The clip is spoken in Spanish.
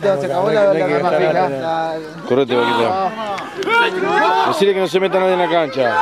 Se acabó la, la, Correte, Vaquita. Decirle que no se meta nadie en la cancha.